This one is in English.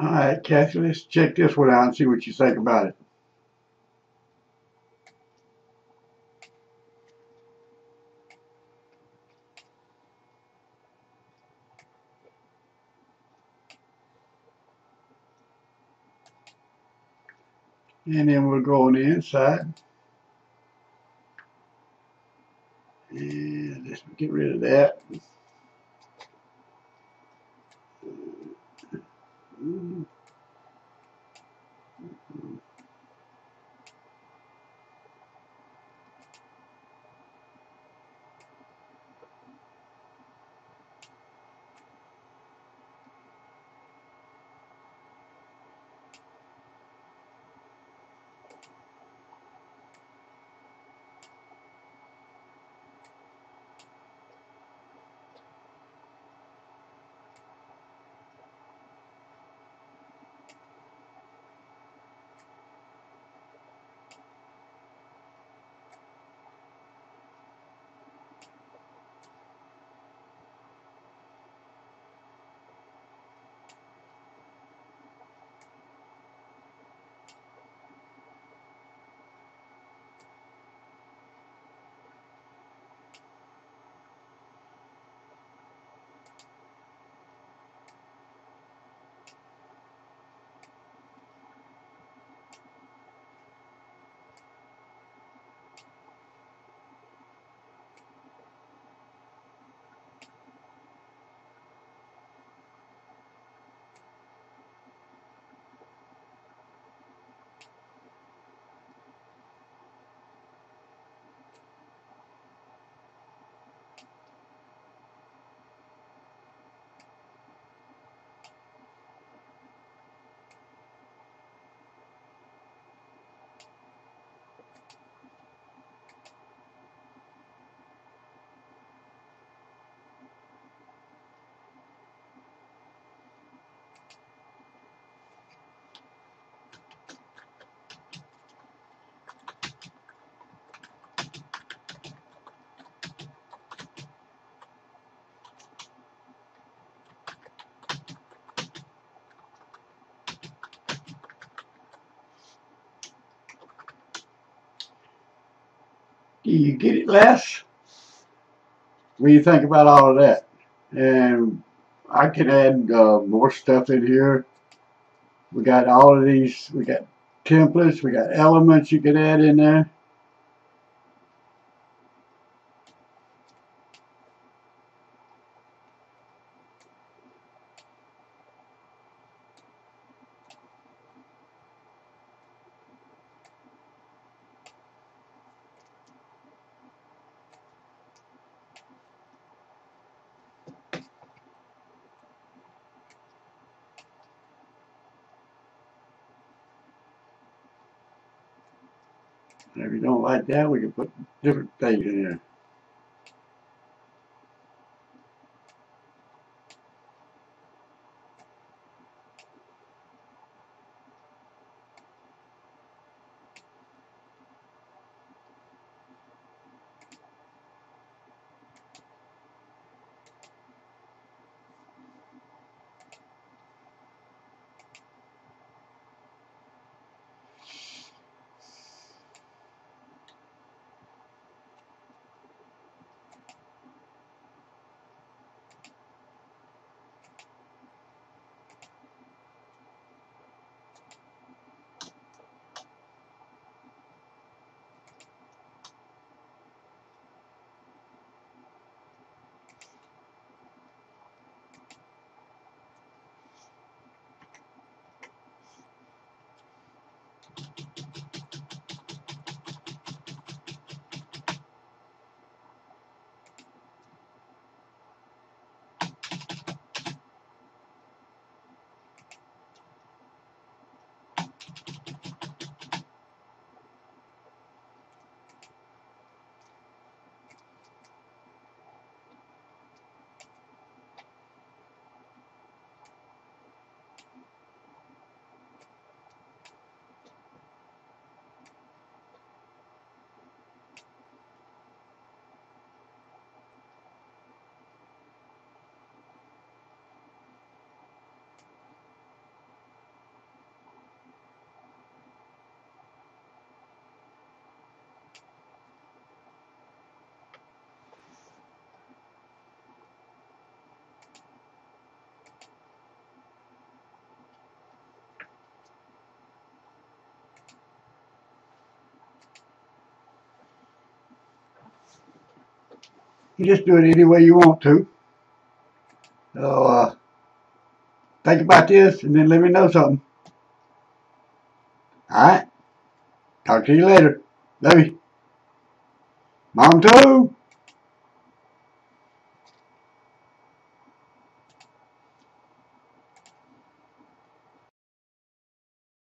All right, Kathy, let's check this one out and see what you think about it. And then we'll go on the inside. And just get rid of that. Mm-hmm. Mm-hmm. Do you get it less? Do you think about all of that? And I can add uh, more stuff in here. We got all of these, we got templates, we got elements you can add in there. And if you don't like that, we can put different things in there. You just do it any way you want to. So, uh, think about this and then let me know something. Alright? Talk to you later. Love you. Mom too.